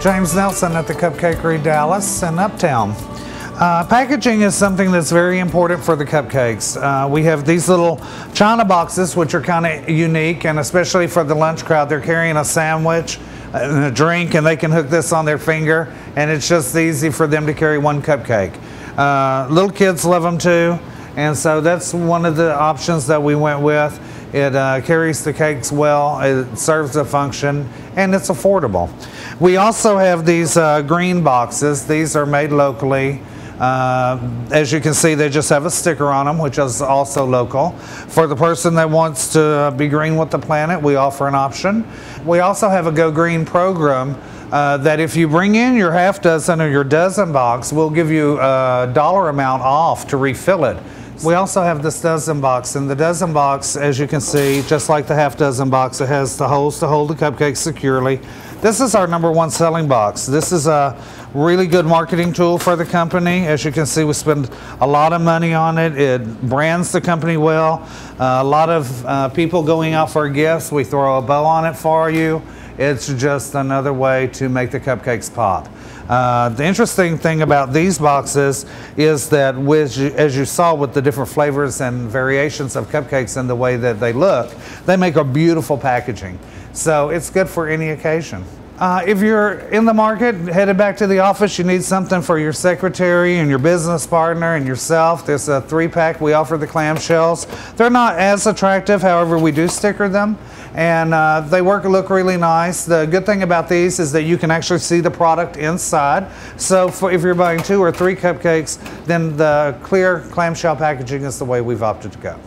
James Nelson at the Cupcakery Dallas in Uptown. Uh, packaging is something that's very important for the cupcakes. Uh, we have these little china boxes, which are kind of unique, and especially for the lunch crowd, they're carrying a sandwich and a drink, and they can hook this on their finger, and it's just easy for them to carry one cupcake. Uh, little kids love them too, and so that's one of the options that we went with. It uh, carries the cakes well, it serves a function, and it's affordable. We also have these uh, green boxes. These are made locally. Uh, as you can see, they just have a sticker on them, which is also local. For the person that wants to be green with the planet, we offer an option. We also have a Go Green program uh, that if you bring in your half dozen or your dozen box, we'll give you a dollar amount off to refill it. We also have this dozen box, and the dozen box, as you can see, just like the half dozen box, it has the holes to hold the cupcakes securely. This is our number one selling box. This is a really good marketing tool for the company. As you can see, we spend a lot of money on it. It brands the company well. Uh, a lot of uh, people going out for gifts, we throw a bow on it for you. It's just another way to make the cupcakes pop. Uh, the interesting thing about these boxes is that with, as you saw with the different flavors and variations of cupcakes and the way that they look, they make a beautiful packaging. So it's good for any occasion. Uh, if you're in the market, headed back to the office, you need something for your secretary and your business partner and yourself. There's a three pack. We offer the clamshells. They're not as attractive, however, we do sticker them and uh, they work look really nice. The good thing about these is that you can actually see the product inside. So for, if you're buying two or three cupcakes, then the clear clamshell packaging is the way we've opted to go.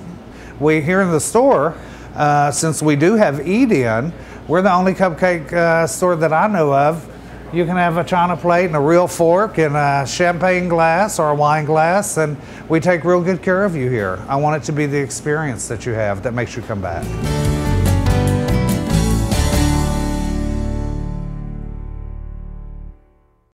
We here in the store, uh, since we do have Eat-In, we're the only cupcake uh, store that I know of. You can have a china plate and a real fork and a champagne glass or a wine glass, and we take real good care of you here. I want it to be the experience that you have that makes you come back.